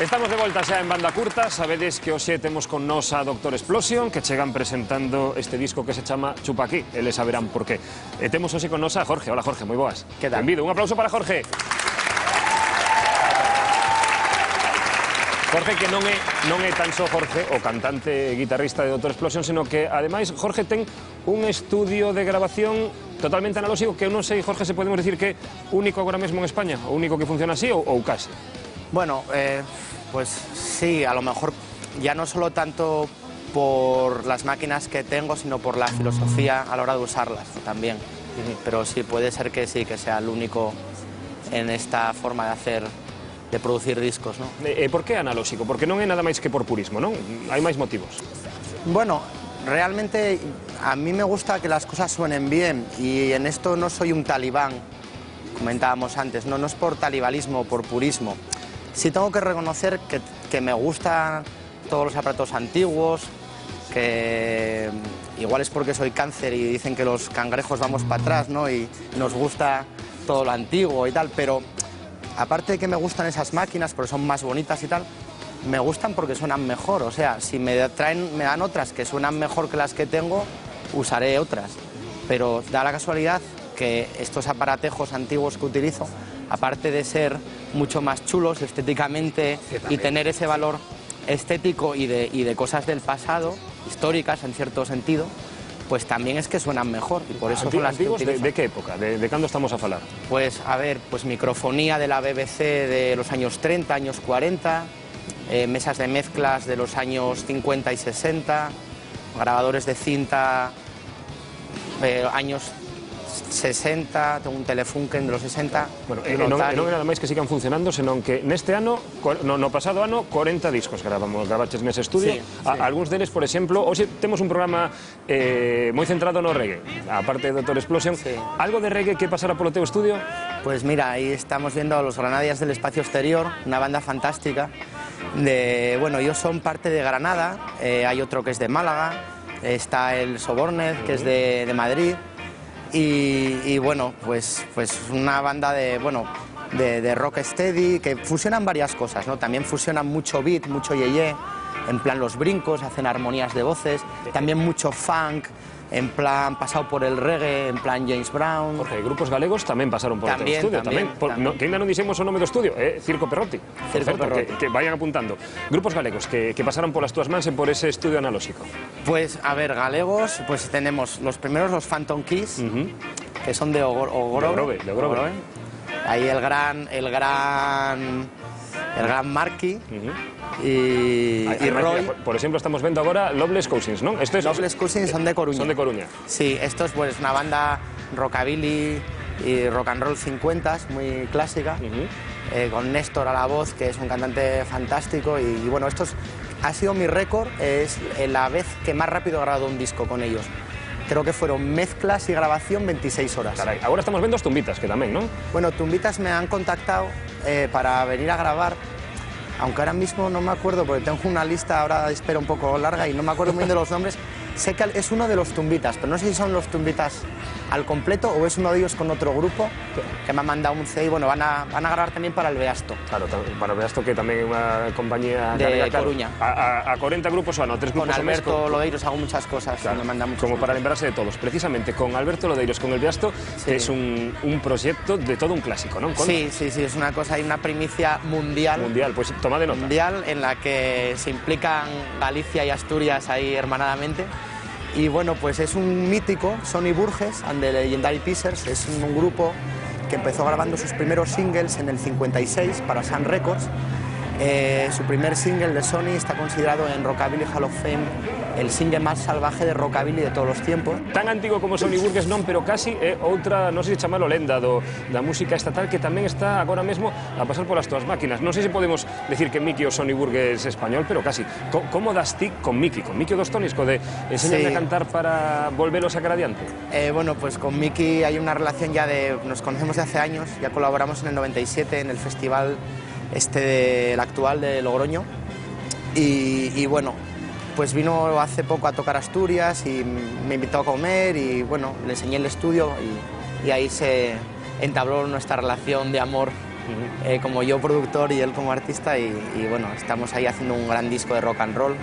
Estamos de volta xa en banda curta. Sabedes que hoxe temos con nos a Doctor Explosion Que chegan presentando este disco que se chama Chupa aquí. Eles saberán por qué. E temos hoxe con nos a Jorge. Hola Jorge, moi boas. Que tal? Benvido, un aplauso para Jorge. Jorge que non é, non é tan só Jorge, o cantante e guitarrista de Doctor Explosion, sino que ademais Jorge ten un estudio de grabación totalmente analóxico que eu non sei, Jorge, se podemos decir que único agora mesmo en España, o único que funciona así ou, ou case. Bueno, eh, pues sí, a lo mejor ya no solo tanto por las máquinas que tengo, sino por la filosofía a la hora de usarlas también. Pero sí, puede ser que sí, que sea el único en esta forma de hacer, de producir discos, ¿no? E, por que analóxico? Porque non é nada máis que por purismo, non? Hai máis motivos. Bueno, realmente a mí me gusta que las cosas suenen bien y en esto no soy un talibán, comentábamos antes, no, no es por talibalismo, por purismo. Sí tengo que reconocer que, que me gustan todos los aparatos antiguos, que igual es porque soy cáncer y dicen que los cangrejos vamos para atrás, ¿no? Y nos gusta todo lo antiguo y tal, pero aparte de que me gustan esas máquinas porque son más bonitas y tal, me gustan porque suenan mejor. O sea, si me traen, me dan otras que suenan mejor que las que tengo, usaré otras. Pero da la casualidad que estos aparatejos antiguos que utilizo, aparte de ser mucho más chulos estéticamente y tener ese valor estético y de, y de cosas del pasado, históricas en cierto sentido, pues también es que suenan mejor y por eso son las que Antigos, de, que época? De, de cando estamos a falar? Pues a ver, pues microfonía de la BBC de los años 30, años 40, eh, mesas de mezclas de los años 50 y 60, grabadores de cinta eh, años 60, tengo un Telefunken de los 60. Bueno, e non, Otari. e non é nada máis que sigan funcionando, senón que neste ano, no, no pasado ano, 40 discos gravamos, gravaches nese estudio. Sí, A, sí. Algúns deles, por exemplo, hoxe temos un programa eh, moi centrado no reggae, a parte de Doctor Explosion. Sí. Algo de reggae que pasara polo teu estudio? Pues mira, ahí estamos viendo a los Granadias del Espacio Exterior, una banda fantástica. De, bueno, ellos son parte de Granada, eh, hay otro que es de Málaga, está el Sobornez, que es de, de Madrid. Y, y bueno, pues, pues una banda de, bueno, de, de rock steady que fusionan varias cosas, ¿no? También fusionan mucho beat, mucho yeye, en plan los brincos, hacen armonías de voces, también mucho funk, en plan pasado por el reggae, en plan James Brown. Porque grupos galegos tamén pasaron por También, estudio. también, Por, también. No, que ainda non dixemos o nome do estudio, é Circo Perrotti. Por Circo certo, Perrotti. Que, que vayan apuntando. Grupos galegos que, que pasaron polas túas mans e por ese estudio analóxico. Pues a ver, galegos, pues tenemos los primeros los Phantom Keys, que son de Ogor- De Ogrove, Ogrove. de Ogrove. Ahí el gran, el gran, el gran Marky y, Hai- y hai- Roy. Por, por exemplo, estamos vendo agora Loveless Cousins, non? Esto es, Loveless Cousins son de Coruña. Son de Coruña. Sí, esto es pues una banda rockabilly y rock and roll 50 muy clásica, eh, con Néstor a la voz, que es un cantante fantástico. Y, y bueno, esto es- ha sido mi récord, es la vez que más rápido he grabado un disco con ellos. Creo que fueron mezclas y grabación 26 horas. Agora estamos vendo as tumbitas, que tamén, non? Bueno, Tumbitas me han contactado eh, para venir a grabar, aunque ahora mismo no me acuerdo, porque tengo una lista ahora de espera un poco larga y no me acuerdo muy bien de los nombres. Sé que es uno de los Tumbitas, pero no sé si son los Tumbitas al completo o es uno de ellos con otro grupo que me ha mandado un CD y bueno, van a, van a grabar también para el Beasto. Claro, para ver esto que tamén é unha compañía De galega, claro. Coruña. A, a, a 40 grupos o ano, tres Con grupos mes, Alberto con- Lodeiros hago muchas cosas, Claro, me manda como para lembrarse de todos. Precisamente con Alberto Lodeiros, con el Sí. que es un, un proyecto de todo un clásico, ¿no? Con- Sí, sí, sí, es una cosa, hay una primicia mundial. Mundial, pues toma de nota. mundial en la que se implican Galicia y Asturias ahí hermanadamente. Y bueno, pues es un mítico, Sonny Burgess and the Legendary Pieces, es un grupo que empezó grabando sus primeros singles en el 56 para Sun Records. Eh, su primer single de Sony está considerado en Rockabilly Hall of Fame el single más salvaje de Rockabilly de todos los tiempos. Tan antigo como Sony Burgess non, pero casi é outra, non sei se chamalo lenda do, da música estatal que tamén está agora mesmo a pasar polas túas máquinas. Non sei se podemos decir que Miki o Sony Burgess español, pero casi. Co, como das ti con Miki? Con Miki o dos Tonis, co de enseñarme a cantar para volvelo a sacar adiante? Eh, bueno, pues con Miki hay una relación ya de. Nos conocemos de hace años, ya colaboramos en el 97 en el festival este del actual de Logroño. Y, y bueno, pues vino hace poco a tocar Asturias y me invitó a comer y bueno, le enseñé el estudio y, y ahí se entabló nuestra relación de amor eh, como yo productor y él como artista y, y bueno, estamos ahí haciendo un gran disco de rock and roll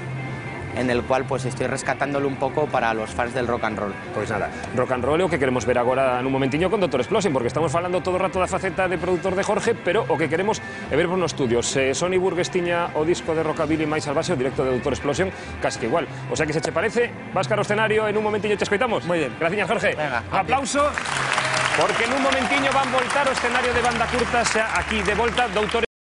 en el cual pues estoy rescatándolo un poco para los fans del rock and roll. Pois nada, rock and roll é o que queremos ver agora nun momentiño con Doctor Explosion, porque estamos falando todo o rato da faceta de productor de Jorge, pero o que queremos é ver por nos estudios. Se Sony Burgess tiña o disco de rockabilly máis salvaxe, o directo de Doctor Explosion, casi que igual. O sea que se che parece, vas cara ao escenario, en un momentiño te escoitamos. Moi bien. Graciñas, Jorge. Venga, un aplauso. Porque nun momentiño van voltar o escenario de banda curta xa aquí de volta Doutor